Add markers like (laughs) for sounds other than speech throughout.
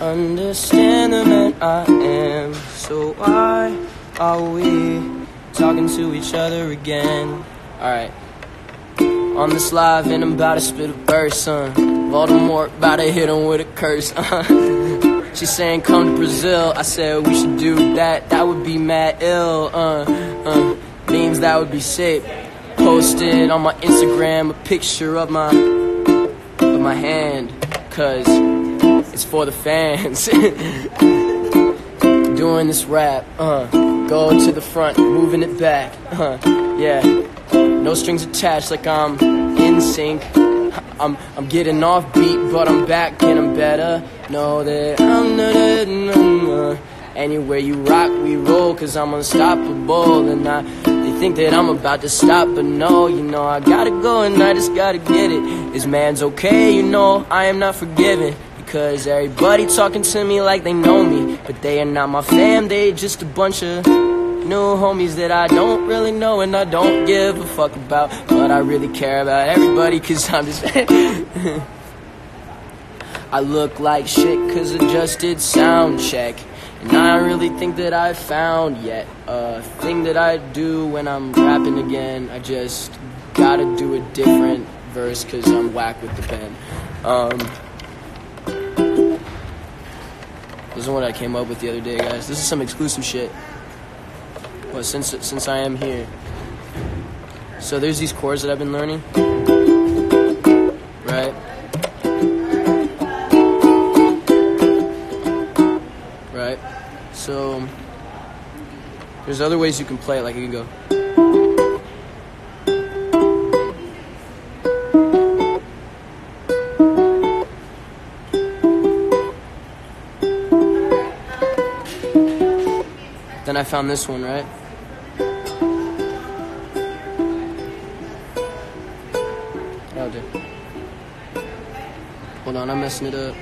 understand the man I am. So why are we talking to each other again? Alright. On this live and I'm about to spit a verse, uh. Voldemort about to hit him with a curse, (laughs) uh. She's saying come to Brazil. I said we should do that. That would be mad ill, uh. uh. Memes that would be sick. Posted on my Instagram a picture of my of my hand, cause it's for the fans. (laughs) Doing this rap, uh, going to the front, moving it back, uh, yeah. No strings attached, like I'm in sync. I'm I'm getting off beat, but I'm back and I'm better. Know that I'm not anywhere you rock, we roll, cause I'm unstoppable. And I they think that I'm about to stop, but no, you know I gotta go and I just gotta get it. This man's okay, you know I am not forgiven. Cause everybody talking to me like they know me. But they are not my fam, they just a bunch of new homies that I don't really know and I don't give a fuck about. But I really care about everybody cause I'm just (laughs) I look like shit cause I just did sound check. And I don't really think that I found yet A thing that I do when I'm rapping again. I just gotta do a different verse cause I'm whack with the pen. Um, this is what I came up with the other day, guys. This is some exclusive shit. But since since I am here, so there's these chords that I've been learning, right? Right. So there's other ways you can play it. Like you can go. I found this one, right? Hold on, I'm messing it up.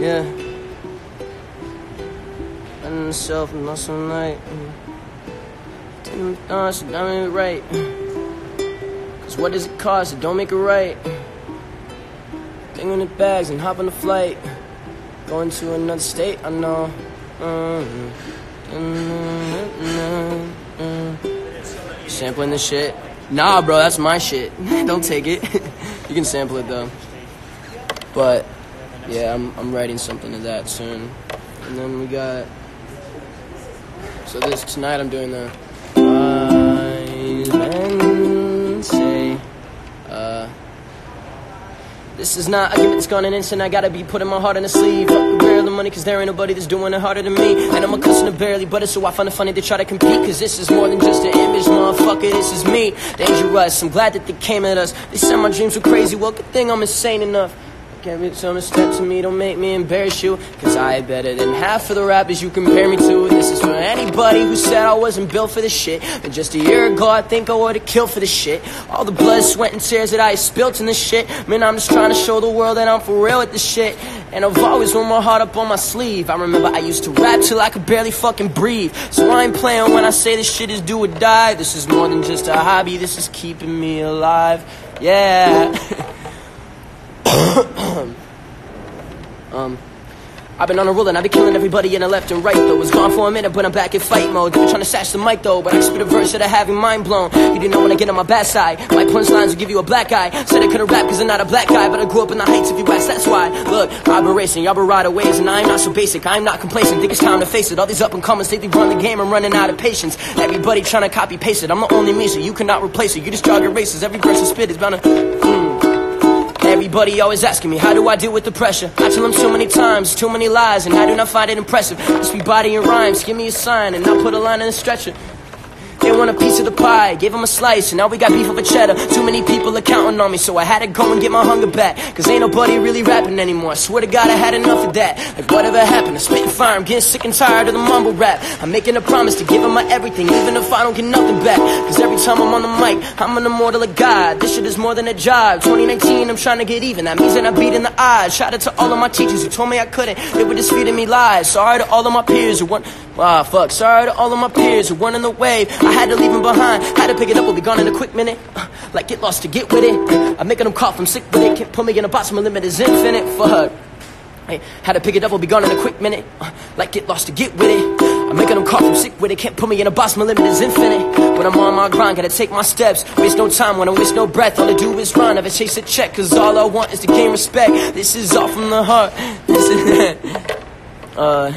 Yeah. And self muscle night. Mm. Make it right. Cause what does it cost? It don't make it right. Thing in the bags and hop on the flight. Going to another state, I know. Mm-hmm. Sampling the shit. Nah, bro, that's my shit. (laughs) don't take it. (laughs) you can sample it though. But yeah, I'm I'm writing something to that soon. And then we got. So this tonight I'm doing the this is not that's gone an instant. I gotta be putting my heart on the sleeve. Fuck the barrel the money, cause there ain't nobody that's doing it harder than me. And I'm a customer barely, but it's so I find it funny to try to compete. Cause this is more than just an image, motherfucker. This is me. Dangerous. I'm glad that they came at us. They said my dreams were crazy. Well, good thing I'm insane enough. Can't be some step to me, don't make me embarrass you. Cause I better than half of the rappers you compare me to. This is for anybody who said I wasn't built for this shit. But just a year ago, I think I would've killed for this shit. All the blood, sweat, and tears that I spilt in this shit. Man, I'm just trying to show the world that I'm for real with this shit. And I've always worn my heart up on my sleeve. I remember I used to rap till I could barely fucking breathe. So I ain't playing when I say this shit is do or die. This is more than just a hobby, this is keeping me alive. Yeah. (laughs) Um, I've been on a roll and I've been killing everybody in the left and right though. Was gone for a minute, but I'm back in fight mode. They been trying to sash the mic though, but I spit a verse that I have your mind blown. You didn't know when I get on my bad side. My punchlines will give you a black eye. Said I couldn't rap cause I'm not a black guy, but I grew up in the heights if you ask, that's why. Look, I've been racing, y'all been right ways, and I'm not so basic. I'm not complacent, think it's time to face it. All these up and comers think they run the game, I'm running out of patience. Everybody trying to copy paste it. I'm the only me, so you cannot replace it. You just jog your races. Every verse I spit is bound to. Everybody always asking me, how do I deal with the pressure? I tell them so many times, too many lies, and I do not find it impressive. Just be body and rhymes, give me a sign, and I'll put a line in the stretcher. They want a piece of the pie. Gave him a slice, and now we got beef over cheddar. Too many people are counting on me, so I had to go and get my hunger back. Cause ain't nobody really rapping anymore. I swear to God, I had enough of that. Like, whatever happened, I spit fire. I'm getting sick and tired of the mumble rap. I'm making a promise to give him my everything, even if I don't get nothing back. Cause every time I'm on the mic, I'm an immortal of God. This shit is more than a job. 2019, I'm trying to get even. That means that I'm beating the odds. Shout out to all of my teachers who told me I couldn't. They were just feeding me lies. Sorry to all of my peers who want. Ah, fuck. Sorry to all of my peers who weren't in the wave. I had to leave them behind. Had to pick it up, we'll be gone in a quick minute. Uh, like, get lost to get with it. I'm making them cough, I'm sick with it. Can't put me in a box, my limit is infinite. Fuck. Hey, had to pick it up, we'll be gone in a quick minute. Uh, like, get lost to get with it. I'm making them cough, I'm sick with it. Can't put me in a box, my limit is infinite. When I'm on my grind, gotta take my steps. Waste no time, when I waste no breath. All I do is run, never chase a check. Cause all I want is to gain respect. This is all from the heart. This is. (laughs) uh.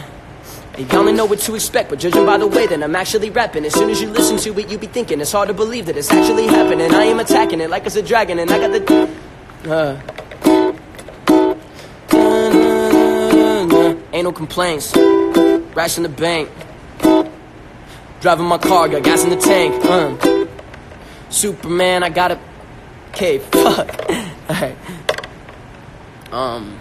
You only know what to expect, but judging by the way that I'm actually rapping, as soon as you listen to it, you be thinking it's hard to believe that it's actually happening. I am attacking it like it's a dragon, and I got the. Uh, ain't no complaints. Rash in the bank. Driving my car, got gas in the tank. Uh. Superman, I got a. Okay, fuck. (laughs) Alright. Um.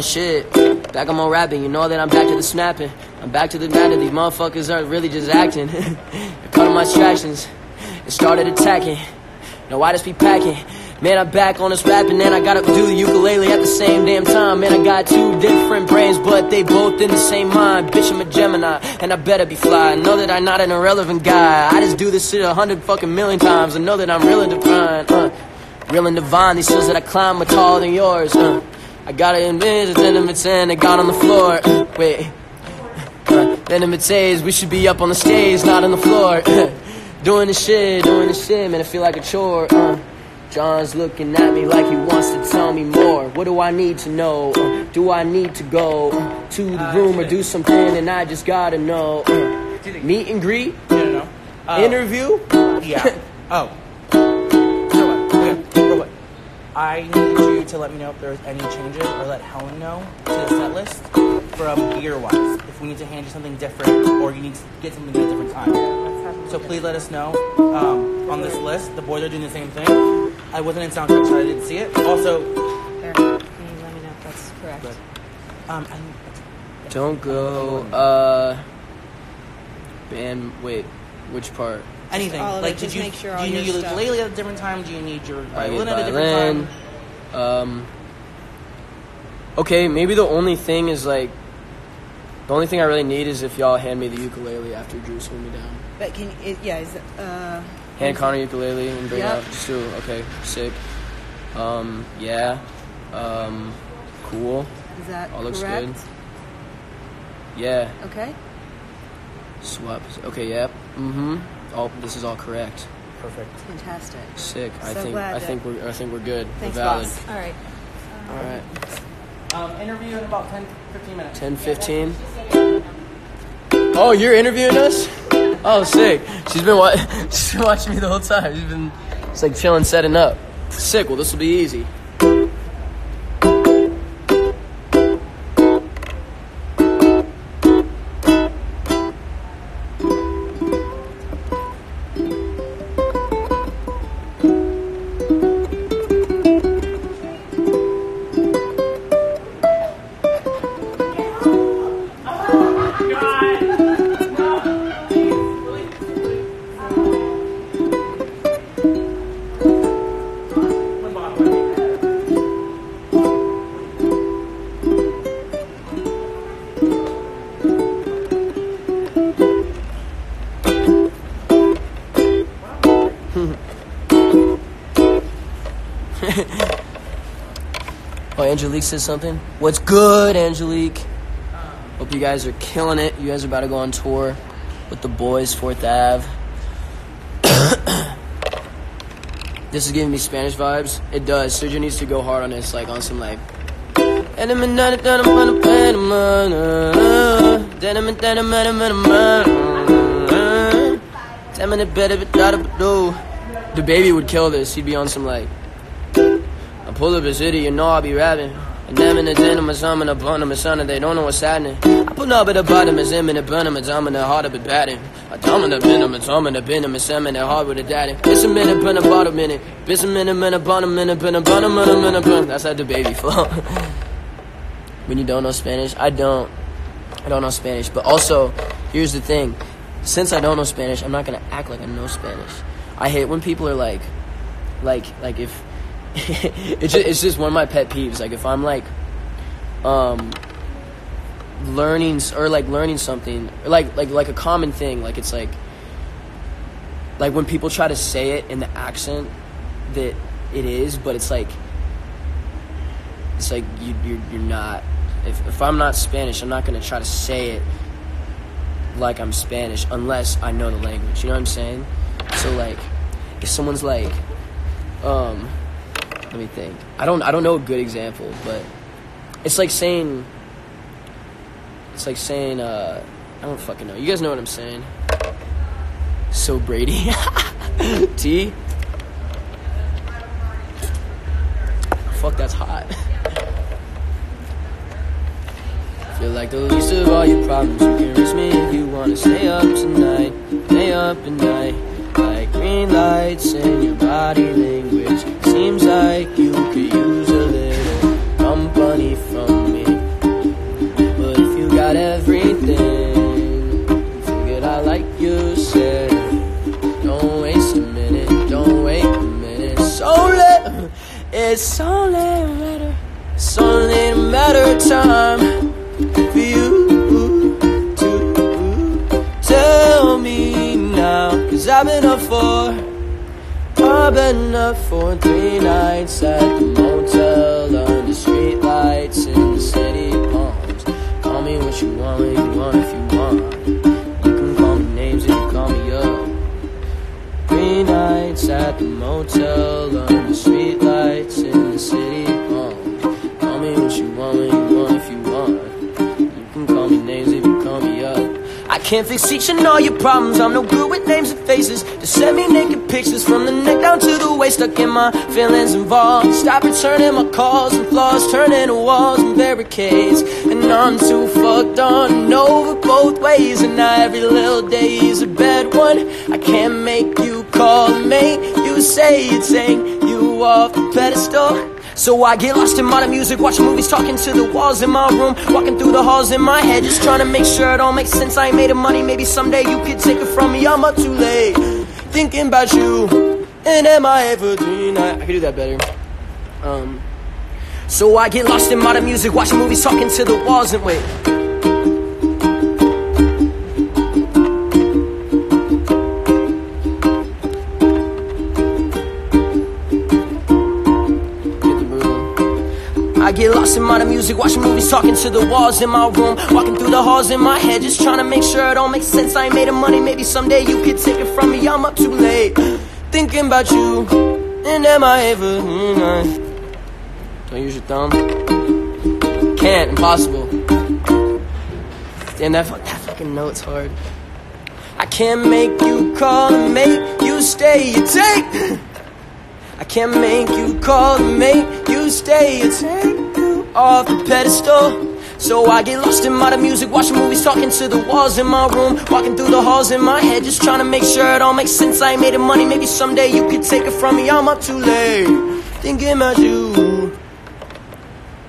My shit, back on my rapping. You know that I'm back to the snapping. I'm back to the matter. These motherfuckers aren't really just acting. (laughs) Cut on my distractions and started attacking. Now I just be packing. Man, I'm back on this rapping and I gotta do the ukulele at the same damn time. Man, I got two different brains, but they both in the same mind. Bitch, I'm a Gemini, and I better be fly. I know that I'm not an irrelevant guy. I just do this shit a hundred fucking million times. I know that I'm real and divine. Uh, real and divine. These hills that I climb are taller than yours. Uh, I gotta admit, it's in it's in, they got on the floor. Wait. Uh, then imitates, we should be up on the stage, not on the floor. (laughs) doing the shit, doing the shit, man, I feel like a chore. Uh, John's looking at me like he wants to tell me more. What do I need to know? Uh, do I need to go uh, to the room or do something and I just gotta know? Uh, meet and greet? No, no, no. Uh, Interview? Yeah. (laughs) Oh. I need you to let me know if there's any changes or let Helen know to the set list from gear wise. If we need to hand you something different or you need to get something at a different time. So please let us know um, on this list. The boys are doing the same thing. I wasn't in soundtrack, so I didn't see it. Also, Eric, can you let me know if that's correct? Um, I, Don't go, uh. Band, wait, which part? Anything. all of like, it. did Just you, make sure do all you need your stuff- ukulele at a different time? Do you need your I get violin at a different time? Um. Okay, maybe the only thing is like. The only thing I really need is if y'all hand me the ukulele after Drew slow me down. But can it, yeah, is it, uh Hand Conor ukulele and bring Yep. out just do okay, sick. Um, yeah. Um, cool. is that All looks correct? good. Yeah. Okay. Swap. Okay. Yep. Mm-hmm. All this is all correct. Perfect. Fantastic. Sick. I So think. glad I that- think we're. I think we're good. Thanks, we're valid. boss. All right. All right. Um, interview in about 10, 15 minutes. 10, 15. Oh, you're interviewing us? Oh, sick. She's been wa- (laughs) she's been watching me the whole time. She's been it's like chilling, setting up. Sick. Well, this will be easy. Oh, Angelique says something. What's good, Angelique? Hope you guys are killing it. You guys are about to go on tour with the boys, Fourth Ave. This is giving me Spanish vibes. It does. Sergio needs to go hard on this, like on some like. The baby would kill this. He'd be on some like. I pull up a city, you know I'll be rapping. And them in the denim, I'm in the blunt, I'm son, they don't know what's happening. I put up at the bottom, it's him in the bottom, it's I'm in the heart of it batting. I dumb in the venom, it's I'm in the venom, it's I'm in the heart with the daddy. Piss a minute, been a bottom minute. Piss a minute, been a bottom minute, been a bottom minute, been a bottom. That's how the baby flow. when you don't know Spanish, I don't. I don't know Spanish. But also, here's the thing. Since I don't know Spanish, I'm not gonna act like I know Spanish. I hate when people are like, like, like if (laughs) it's just, it's just one of my pet peeves. Like if I'm like, um, learning or like learning something, or like like like a common thing. Like it's like, like when people try to say it in the accent that it is, but it's like, it's like you you're, you're not. If if I'm not Spanish, I'm not gonna try to say it like I'm Spanish unless I know the language. You know what I'm saying? So like, if someone's like, um, let me think. I don't I don't know a good example, but it's like saying it's like saying uh I don't fucking know. You guys know what I'm saying. So Brady. (laughs) T. Fuck that's hot. (laughs) Feel like the least of all your problems. You can reach me if you wanna stay up tonight. Stay up at night. Like green lights in your body language. Seems like you could use a little company from me. But if you got everything, figured I like you said. Don't waste a minute, don't wait a minute. It's only, it's only a matter, it's only a matter of time for you to tell me now. Cause I've been up for, I've been up for three nights at the motel under streetlights in the city palms. Call me what you want, when you want, if you want. You can call me names if you call me up. Three nights at the motel can't fix each and all your problems. I'm no good with names and faces. Just send me naked pictures from the neck down to the waist. Stuck in my feelings involved. Stop returning my calls and flaws, turning to walls and barricades. And I'm too fucked on over both ways. And now every little day is a bad one. I can't make you call make you say it, take you off the pedestal. So I get lost in modern music, watching movies, talking to the walls in my room, walking through the halls in my head, just trying to make sure it all makes sense. I ain't made of money, maybe someday you could take it from me. I'm up too late, thinking about you, and am I ever doing that? I could do that better. Um, so I get lost in modern music, watching movies, talking to the walls, and wait. I get lost in modern music, watching movies, talking to the walls in my room, walking through the halls in my head, just trying to make sure it all makes sense. I ain't made of money, maybe someday you could take it from me. I'm up too late, thinking about you, and am I ever? mm, Don't use your thumb. Can't, impossible. Damn, that, that fucking note's hard. I can't make you call and make you stay. You take. I can't make you call make you stay and take you off the pedestal. So I get lost in modern music, watching movies, talking to the walls in my room, walking through the halls in my head, just trying to make sure it all makes sense. I ain't made of money, maybe someday you could take it from me. I'm up too late, thinking about you.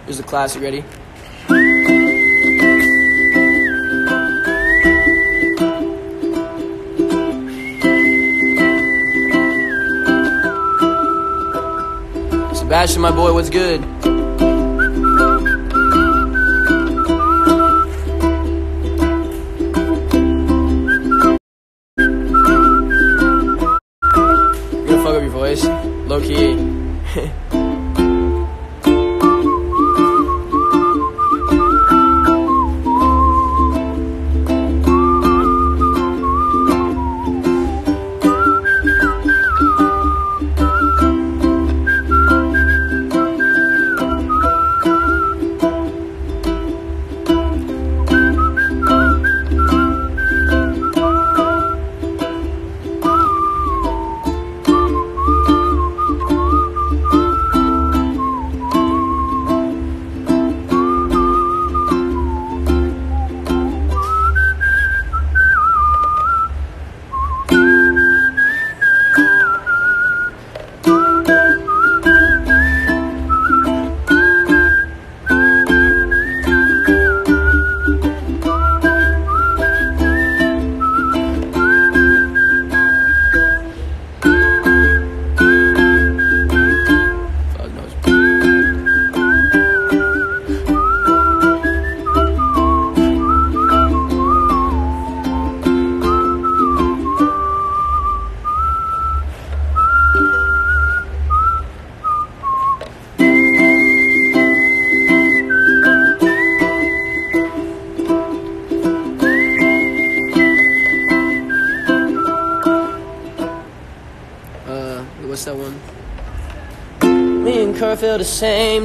Here's the classic, ready? Sebastian, my boy, what's good?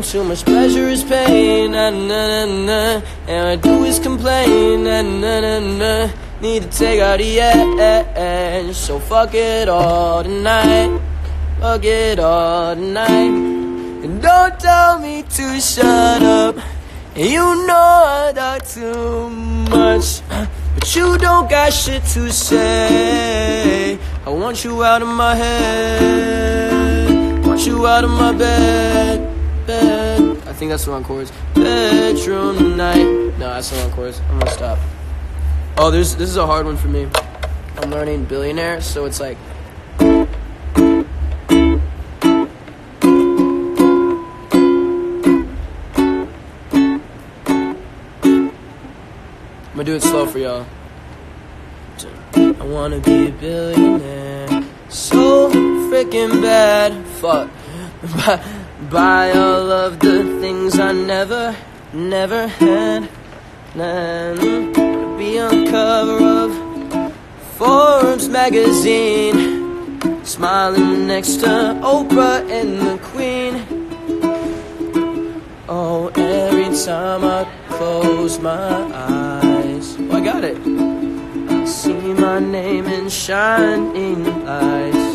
Too much pleasure is pain. Nah, nah, nah, nah. And I do is complain. Nah, nah, nah, nah. Need to take out the edge. So fuck it all tonight. Fuck it all tonight. And don't tell me to shut up. You know I talk too much. But you don't got shit to say. I want you out of my head. Want you out of my bed. Think that's the wrong chorus. Bedroom tonight. No, that's the wrong chorus. I'm gonna stop. Oh, there's this is a hard one for me. I'm learning billionaire, so it's like I'm gonna do it slow for y'all. I wanna be a billionaire, so freaking bad. Fuck. (laughs) Buy, all of the things I never, never had. Then be on cover of Forbes magazine, smiling next to Oprah and the Queen. Oh, every time I close my eyes, oh, I got it. I see my name in shining lights.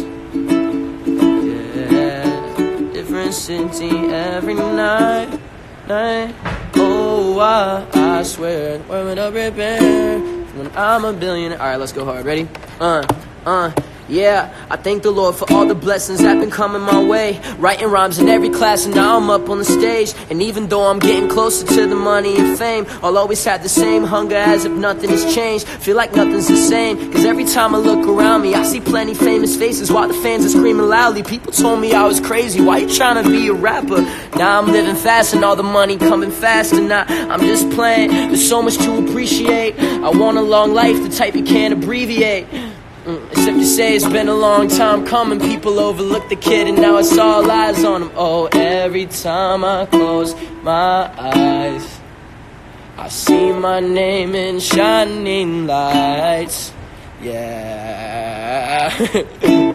City every night, night. Oh, I, I swear, would I prepare when I'm a billionaire? All right, let's go hard. Ready? Uh, uh. Yeah, I thank the Lord for all the blessings that been coming my way. Writing rhymes in every class, and now I'm up on the stage. And even though I'm getting closer to the money and fame, I'll always have the same hunger as if nothing has changed. Feel like nothing's the same, cause every time I look around me, I see plenty famous faces while the fans are screaming loudly. People told me I was crazy, why you trying to be a rapper? Now I'm living fast, and all the money coming fast, and I, I'm just playing. There's so much to appreciate. I want a long life, the type you can't abbreviate. Mm, Except to say it's been a long time coming. People overlook the kid and now it's all eyes on him. Oh, every time I close my eyes, I see my name in shining lights. Yeah. (laughs)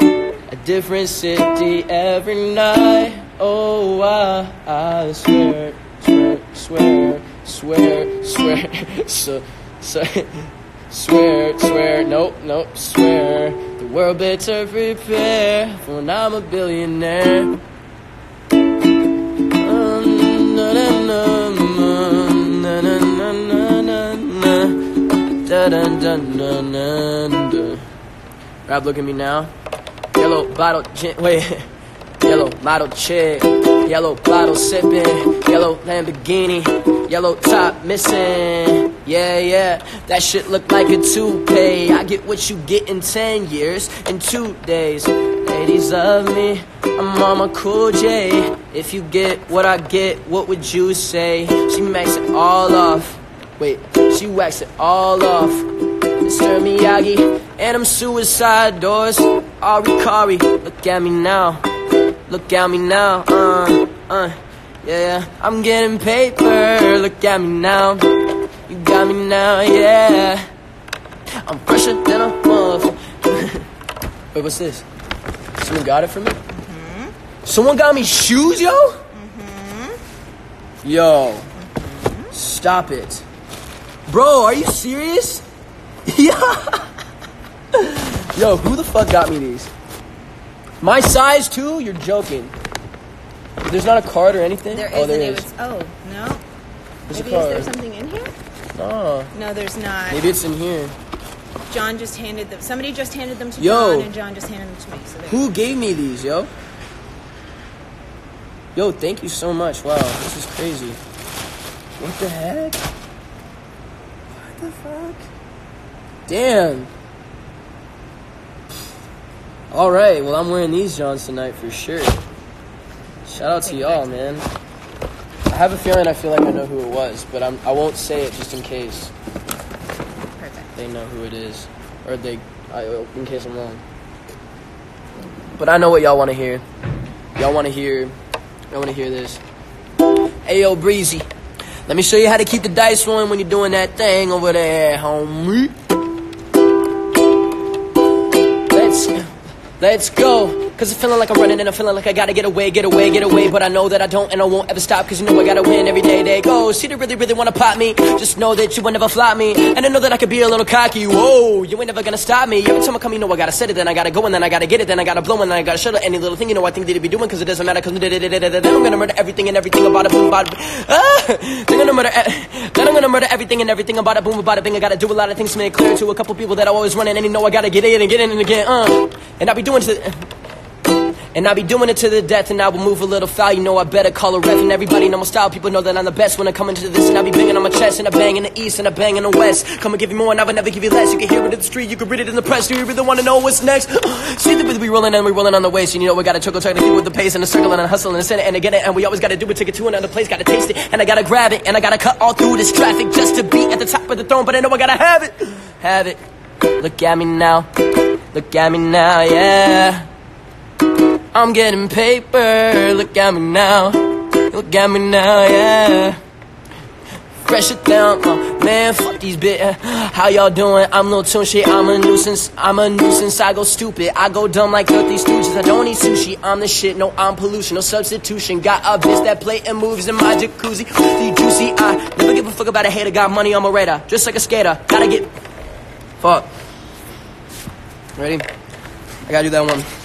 a different city every night. Oh, I, I swear, swear, swear, swear, swear, (laughs) so, so. Swear, swear, nope, nope, swear. The world better prepare for when I'm a billionaire. Um, Rap, look at me now. Yellow bottle, (laughs) wait. Yellow model chick, yellow bottle sipping, yellow Lamborghini, yellow top missing. Yeah, yeah, that shit look like a toupee. I get what you get in 10 years, in two days. Ladies love me, I'm my cool J. If you get what I get, what would you say? She makes it all off. Wait, she waxed it all off. Mr. Miyagi, and I'm suicide doors. Ari Kari, look at me now. Look at me now, uh, uh, yeah, I'm getting paper. Look at me now, got me now, yeah. I'm fresher than a motherfucker. (laughs) Wait, what's this? Someone got it for me? Mm-hmm. Someone got me shoes, yo? Mm-hmm. Yo, mm-hmm. stop it. Bro, are you serious? (laughs) yeah. Yo, who the fuck got me these? My size too? You're joking. There's not a card or anything? There oh, there is. oh no. There's Maybe a is there something in here? Oh, No, there's not. maybe it's in here. John just handed them. Somebody just handed them to Yo. John, and John just handed them to me. So. Who gave me these, yo? Yo, thank you so much. Wow, this is crazy. What the heck? What the fuck? Damn. All right, well, I'm wearing these Johns tonight for sure. Shout out to y'all, man. I have a feeling I feel like I know who it was, but I'm, I won't say it just in case Perfect. they know who it is, or they, I, in case I'm wrong. But I know what y'all want to hear. Y'all want to hear, y'all want to hear this. Ayo, Breezy, let me show you how to keep the dice rolling when you're doing that thing over there, homie. Let's, let's go. Cause I'm feeling like I'm running and I'm feeling like I gotta get away, get away, get away. But I know that I don't and I won't ever stop. Cause you know I gotta win every day they go. See, they really, really wanna pop me. Just know that you will never flop me. And I know that I could be a little cocky. Whoa, you ain't never gonna stop me. Every time I come, you know I gotta set it, then I gotta go, and then I gotta get it, then I gotta blow, and then I gotta shut it. Any little thing, you know I think it be doing, cause it doesn't matter, cause then I'm gonna murder everything and everything about it, boom, about it. Ah, then I'm gonna murder, then I'm gonna murder everything and everything about it, boom, about it, bing. I gotta do a lot of things to make it clear to a couple people that I always running, and you know I gotta get in and get in and again, uh. And I be doing to. And I'll be doing it to the death, and I will move a little foul. You know I better call a ref, and everybody know my style. People know that I'm the best when I come into this, and I'll be banging on my chest, and I bang in the east, and I bang in the west. Come and give me more, and I will never give you less. You can hear it in the street, you can read it in the press. Do you really want to know what's next? (gasps) See the we rolling and we rolling on the waist, and you know we gotta chuckle, try to keep with the pace, and the circle, and the hustle, and the center, and again, and we always gotta do it, take it to another place, gotta taste it, and I gotta grab it, and I gotta cut all through this traffic just to be at the top of the throne. But I know I gotta have it, have it. Look at me now, look at me now, yeah. I'm getting paper. Look at me now. Look at me now, yeah. Fresh it down, uh, man. Fuck these bit. uh, How y'all doing? I'm little tune shit. I'm a nuisance. I'm a nuisance. I go stupid. I go dumb like filthy stooges. I don't eat sushi. I'm the shit. No, I'm pollution. No substitution. Got a bitch that play and moves in my jacuzzi. The juicy. I never give a fuck about a hater. Got money on my radar. Just like a skater. Gotta get. Fuck. Ready? I gotta do that one.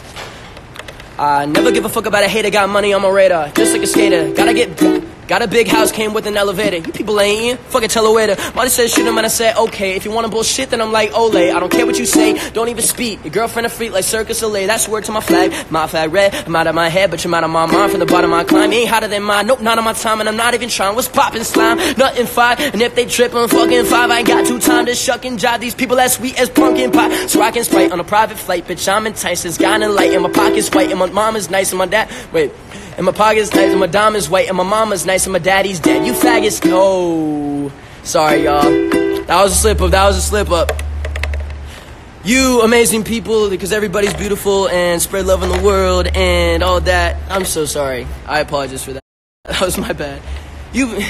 I never give a fuck about a hater, got money on my radar, just like a skater. Gotta get, got a big house, came with an elevator. You people ain't in, fucking tell a waiter. Molly said shoot him, and I said okay. If you wanna bullshit, then I'm like Olay. I don't care what you say, don't even speak. Your girlfriend a freak like Cirque du Soleil. That's word to my flag, my flag red. I'm out of my head, but you're out of my mind. From the bottom of my climb, ain't hotter than mine. Nope, not on my time, and I'm not even trying. What's poppin' slime? Nothing five, and if they trip, I'm fucking five. I ain't got two time to shuck and jive. These people as sweet as pumpkin pie. So I can sprite on a private flight, bitch. I'm enticed. It's got a light, and my pocket's white, and my mom is nice, and my dad. Wait. And my pocket's nice, and my diamond's white, and my mama's nice, and my daddy's dead. You faggots, no. Sorry, y'all. That was a slip up. That was a slip up. You amazing people, because everybody's beautiful and spread love in the world and all that. I'm so sorry. I apologize for that. (laughs) That was my bad. You.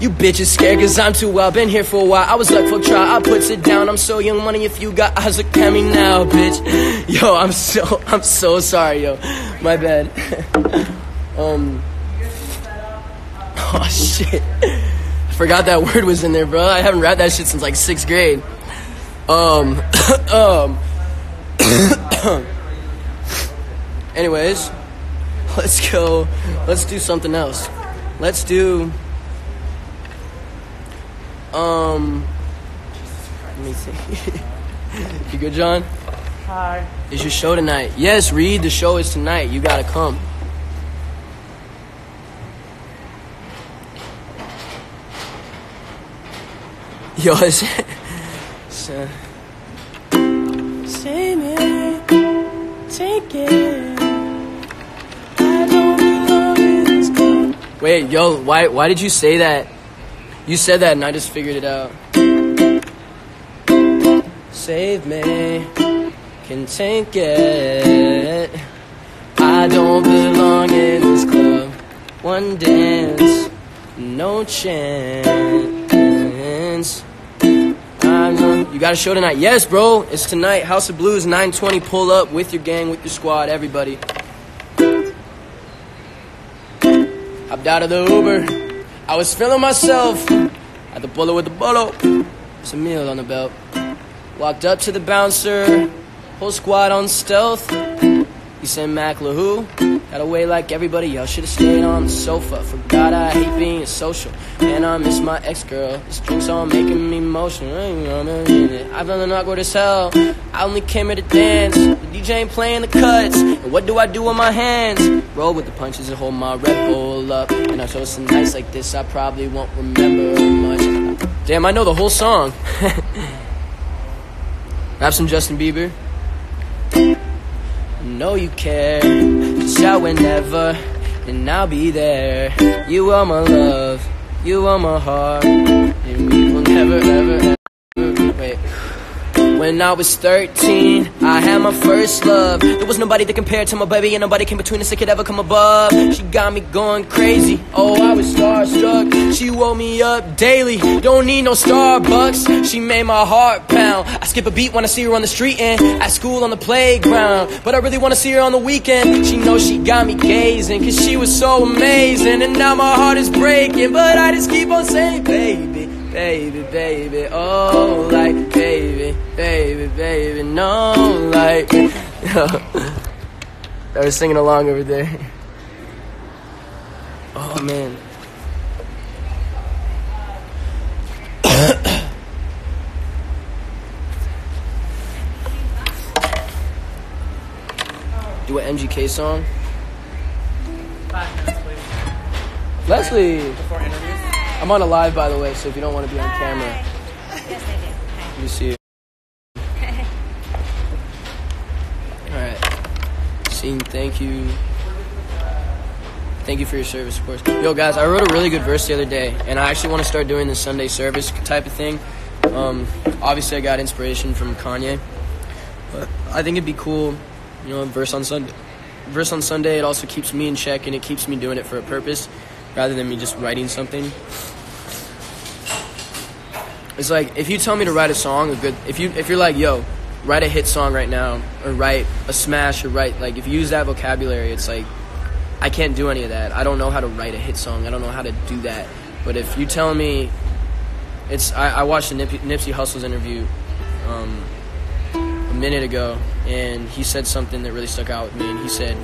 You bitches scared cause I'm too wild, been here for a while. I was like, fuck try, I puts it down. I'm so young money if you got eyes, look at me now, bitch. (laughs) Yo, I'm so, I'm so sorry, yo. My bad. (laughs) um. (laughs) Oh shit. I forgot that word was in there, bro. I haven't read that shit since like sixth grade. Um. (coughs) um. (coughs) Anyways, let's go. Let's do something else. Let's do. Um. Let me see. (laughs) you good, John? Hi. Is your show tonight? Yes, Reed. The show is tonight. You gotta come. (laughs) Yo, it's, it's, uh, me, take it. I don't belong in this club. Wait, yo, why why did you say that? You said that and I just figured it out. Save me, can take it. I don't belong in this club. One dance, no chance. You got a show tonight? Yes, bro. It's tonight. House of Blues, 920. Pull up with your gang, with your squad, everybody. Hopped out of the Uber. I was feeling myself. At the bolo with the bolo. It's a meal on the belt. Walked up to the bouncer. Whole squad on stealth. He said, Mac LaHoo. Got away like everybody else. Should've stayed on the sofa. Forgot I hate being social. And I miss my ex girl. This drink's all making me emotional. I ain't gonna need it. I feeling awkward as hell. I only came here to dance. The DJ ain't playing the cuts. And what do I do with my hands? Roll with the punches and hold my Red Bull up. And I toast some nights like this. I probably won't remember. Damn, I know the whole song. (laughs) Rap some Justin Bieber. know you care. Shout whenever, and I'll be there. You are my love, you are my heart, and we will never, ever, ever. When I was 13, I had my first love. There was nobody that compared to my baby, and nobody came between us that could ever come above. She got me going crazy. Oh, I was starstruck. She woke me up daily. Don't need no Starbucks. She made my heart pound. I skip a beat when I see her on the street and at school on the playground. But I really wanna see her on the weekend. She knows she got me gazing, cause she was so amazing. And now my heart is breaking, but I just keep on saying, baby, baby, baby, oh, like, baby, baby, baby, no, like. I was singing along over there. Oh man. Do an MGK song. Five minutes. Leslie, Before interviews. I'm on a live by the way, so if you don't want to be on camera, Yes, I did. Hi. let me see you. Scene, thank you. Thank you for your service, of course. Yo, guys, I wrote a really good verse the other day, and I actually want to start doing the Sunday service type of thing. Um, obviously, I got inspiration from Kanye, but I think it'd be cool, you know, verse on Sunday. Verse on Sunday, it also keeps me in check, and it keeps me doing it for a purpose, rather than me just writing something. It's like if you tell me to write a song, a good. If you if you're like, yo, write a hit song right now, or write a smash, or write like if you use that vocabulary, it's like I can't do any of that. I don't know how to write a hit song. I don't know how to do that. But if you tell me, it's I, I watched a Nip, Nipsey Hussle's interview um, a minute ago, and he said something that really stuck out with me. And he said,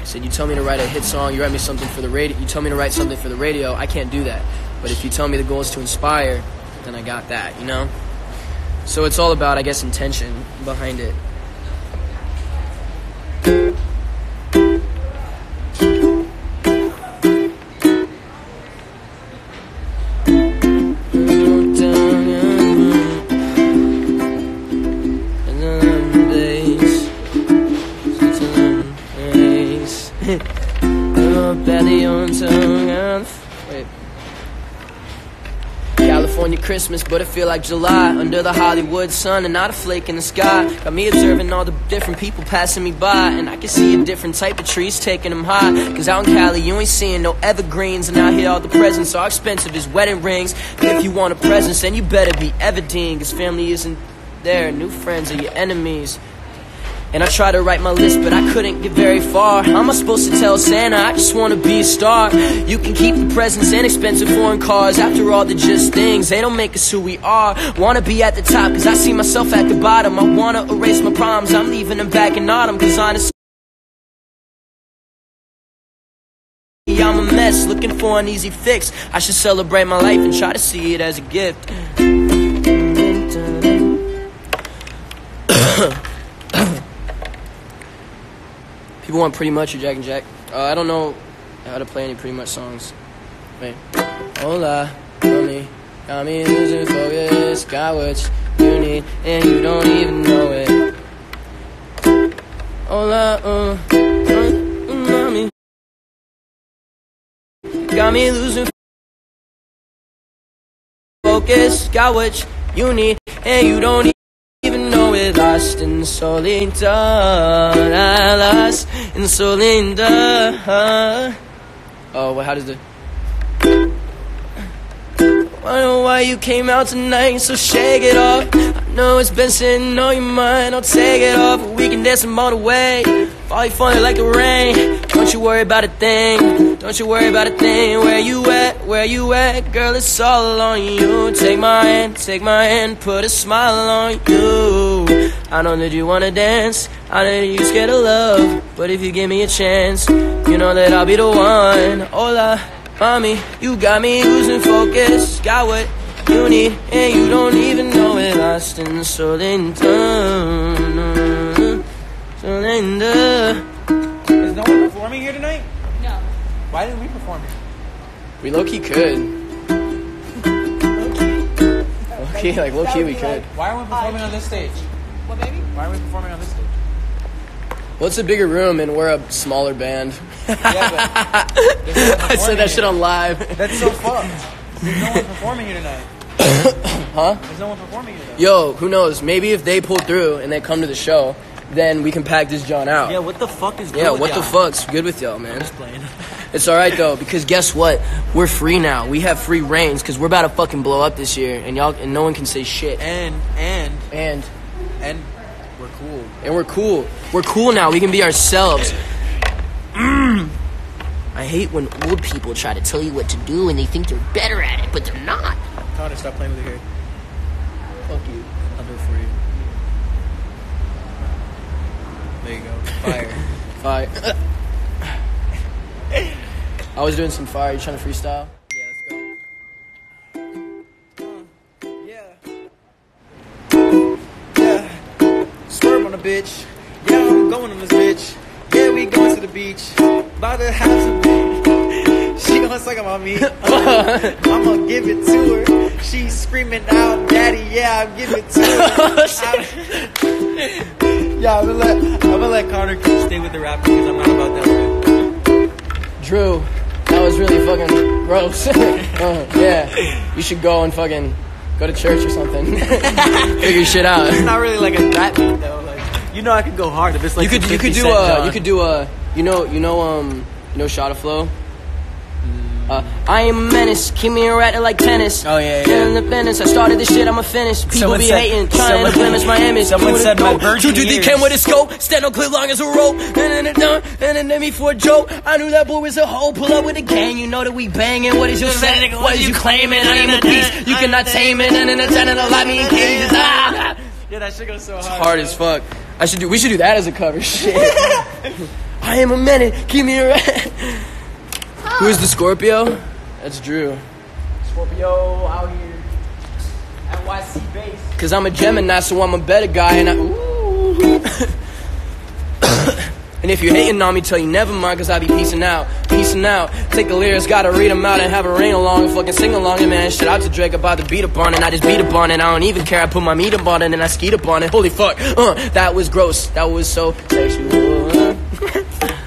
"He said you tell me to write a hit song, you write me something for the radio. You tell me to write something for the radio. I can't do that. But if you tell me the goal is to inspire, then I got that. You know." So it's all about, I guess, intention behind it. California Christmas, but it feel like July under the Hollywood sun and not a flake in the sky. Got me observing all the different people passing me by, and I can see a different type of trees taking them high. Cause out in Cali, you ain't seeing no evergreens, and out here all the presents are expensive as wedding rings. But if you want a present, then you better be Everdeen, cause family isn't there, new friends are your enemies. And I tried to write my list, but I couldn't get very far. How am I supposed to tell Santa I just wanna be a star? You can keep the presents and expensive foreign cars. After all, they're just things, they don't make us who we are. Wanna be at the top, cause I see myself at the bottom. I wanna erase my problems, I'm leaving them back in autumn, cause honestly. I'm a mess, looking for an easy fix. I should celebrate my life and try to see it as a gift. People want PRETTYMUCH or Jack and Jack. Uh, I don't know how to play any PRETTYMUCH songs. Wait. Hola, mommy. Got me losing focus. Got what you need, and you don't even know it. Hola, uh, uh, mommy. Got me losing focus. Got what you need, and you don't know. Lost in solitude, I lost in solitude. Oh, well, how does the? Wonder why you came out tonight, so shake it off. Know it's been sitting on your mind, I'll take it off. We can dance them all the way. Fall you funny like the rain. Don't you worry about a thing. Don't you worry about a thing. Where you at? Where you at? Girl, it's all on you. Take my hand, take my hand, put a smile on you. I know that you wanna dance. I know that you're scared of love. But if you give me a chance, you know that I'll be the one. Hola. Mommy, you got me losing focus. Got what you need, and you don't even know it. Lost in the solitude. Solitude. Uh, Is no one performing here tonight? No. Why didn't we perform here? We low key could. Low key, like low key, we could. Why aren't we performing on this stage? What, baby? Why aren't we performing on this stage? Well, it's a bigger room, and we're a smaller band. Yeah, but (laughs) there's no one I said performing that shit on live. That's so fucked. There's no one performing here tonight. (coughs) Huh? There's no one performing here. Yo, who knows? Maybe if they pull through and they come to the show, then we can pack this John out. Yeah, what the fuck is Yeah, what the fuck's good with y'all, man? Just playing. (laughs) It's all right though, because guess what? We're free now. We have free reigns because we're about to fucking blow up this year, and y'all and no one can say shit. and and And and we're cool. and we're cool. We're cool now. We can be ourselves. Mm. I hate when old people try to tell you what to do and they think they're better at it, but they're not. Conor, stop playing with your hair. Fuck you. I'll do it for you. There you go. Fire. (laughs) Fire. (laughs) I was doing some fire. You trying to freestyle? yeah, let's go. Yeah. Yeah. Swerve on a bitch. Yeah, I'm going on this bitch. Yeah, we going to the beach. About to have some She gonna suck on me. I'ma give it to her. She's screaming out, Daddy, yeah, I'll give it to her. (laughs) I'm- yeah, I'm gonna let I'm gonna let Conor stay with the rap because I'm not about that. Drew, that was really fucking gross. (laughs) Uh, yeah, you should go and fucking go to church or something. (laughs) Figure shit out. It's not really like a rap beat though. Like, you know, I could go hard if it's like you could you could do a uh you could do uh you know you know um you know shot of flow. Uh, I am a menace, keep me ratting like tennis. Oh, yeah, yeah. Killing the business. I started this shit, I'ma finish. People Someone be said- hating, trying someone- to blemish my image. someone said would've my virgin Two years. cam with a scope, stand on clip long as a rope. And then it done, and then me for a joke. I knew that boy was a hoe. Pull up with a gang, you know that we banging. What is your saying? What is you claiming? I am a beast, you cannot tame it. And then it's ending a lot me in cages. Ah! Yeah, that shit goes so hard. It's hard as fuck. I should do. We should do that as a cover. Shit. (laughs) I am a minute. Keep me around. Who is the Scorpio? That's Drew. Scorpio out here. NYC base. Cause I'm a Gemini, so I'm a better guy, and I. (laughs) And if you're hating on me, tell you never mind, cause I be peacing out, peacing out. Take the lyrics, gotta read them out and have a ring along and fucking sing along. And man, shit out to Drake about the beat up on it. And I just beat up on it. I don't even care. I put my meat up on it and I skeet up on it. Holy fuck. Uh, that was gross. That was so sexual. (laughs)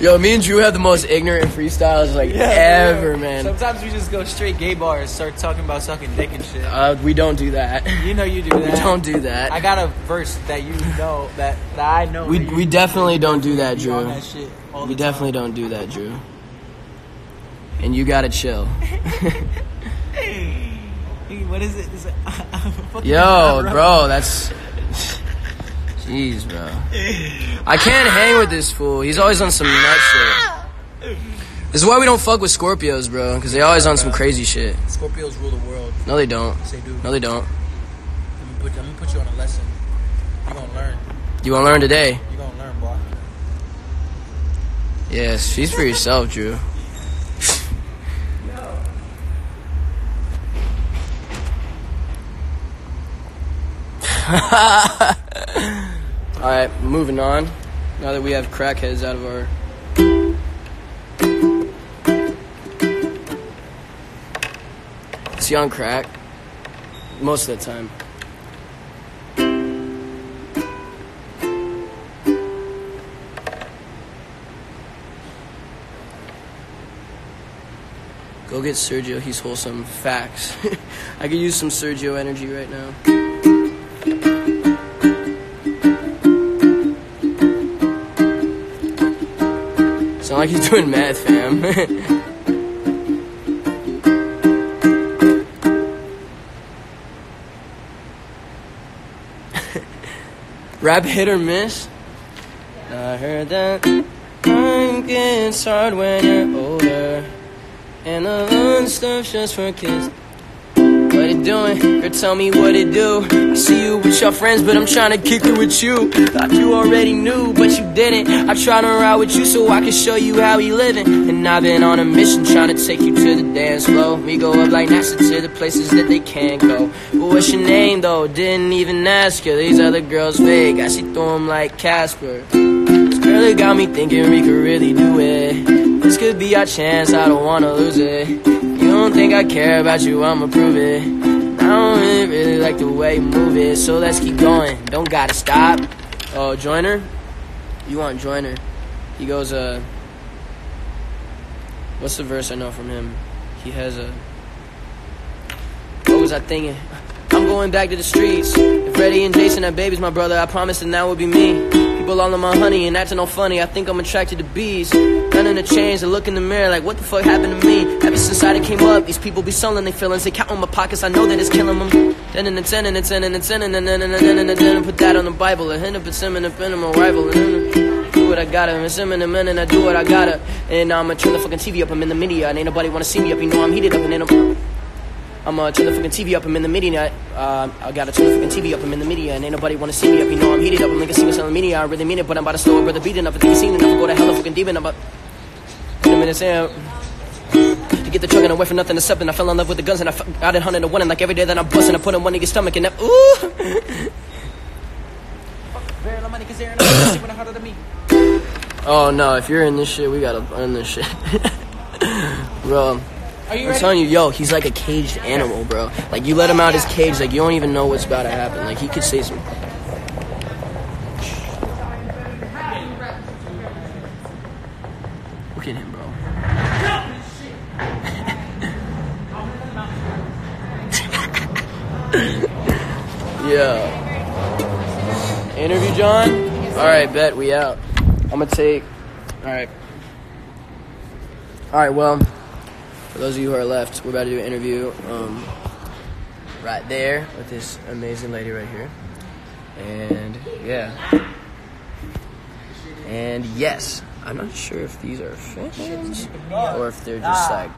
Yo, me and Drew have the most ignorant freestyles like ever, man. Sometimes we just go straight gay bars, start talking about sucking dick and shit. Uh, we don't do that. You know you do (laughs) that. We don't do that. I got a verse that you know that, that I know. we we definitely don't do that, Drew. that We definitely don't do that, Drew. And you gotta chill. (laughs) (laughs) Hey, What is it? Is it Yo, bro, that's. Jeez, bro. I can't hang with this fool. He's always on some nut shit. This is why we don't fuck with Scorpios, bro, because they always on some crazy shit. Scorpios rule the world. No, they don't. Say, dude. No, they don't. Let me put, let me put you on a lesson. You gonna learn. You wanna learn today? You gonna learn, boy. Yes, she's for yourself, Drew. (laughs) All right, moving on. Now that we have crackheads out of our. Is he on crack? Most of the time. Go get Sergio. He's wholesome. Facts. (laughs) I could use some Sergio energy right now. Sound like he's doing math, fam. (laughs) Rap hit or miss? I heard that time gets hard when you're older. And the fun stuff's just for kids. What it doing? Girl, tell me what it do. I see you with your friends, but I'm trying to kick it with you. Thought you already knew, but you didn't. I try to ride with you so I can show you how we living. And I've been on a mission trying to take you to the dance floor. We go up like NASA to the places that they can't go. But what's your name though? Didn't even ask her. These other girls fake. I see them like Casper. This girl got me thinking we could really do it. This could be our chance, I don't wanna lose it. Don't think I care about you, I'ma prove it. I don't really, really like the way you move it, so let's keep going. Don't gotta stop. Oh, Joyner? You want Joyner? He goes, uh. What's the verse I know from him? He has a. What was I thinking? I'm going back to the streets. If Freddie and Jason had babies, my brother, I promise that that would be me. People all on my honey and acting all funny. I think I'm attracted to bees. Nothing to change. I look in the mirror like, what the fuck happened to me? Ever since I came up, these people be selling their feelings. They count on my pockets. I know that it's killing them. Then and ten and ten and ten and then and then and then put that on the Bible. A hint of it's him and a pen of my rival. Do what I gotta. It's him in a minute. I do what I gotta. And I'ma turn the fucking TV up. I'm in the media. And ain't nobody wanna see me up. You know I'm heated up and then I'm. I'ma turn the fucking TV up, I'm in the media. Uh, I gotta turn the fucking TV up, I'm in the media, and ain't nobody wanna see me up. You know I'm heated up, I'm like a singer selling media. I really mean it, but I'm about to slow a brother beating up. I think you seen enough, go to hell, a fucking demon. I'm about in a minute, saying to get the truck and away for nothing to something. I fell in love with the guns and I f- got it hundred to one. And like every day that I'm busting, I put in one in your stomach and that ooh. In I me. Oh no, if you're in this shit, we gotta end this shit, (laughs) bro. I'm ready? telling you, yo, he's like a caged animal, bro. Like you let him out his cage, like you don't even know what's about to happen. Like he could say some. Look at him, bro. (laughs) yeah. Interview, John. All right, bet we out. I'm gonna take. All right. All right. Well. For those of you who are left, we're about to do an interview um, right there with this amazing lady right here. And yeah. And yes, I'm not sure if these are fans or if they're just like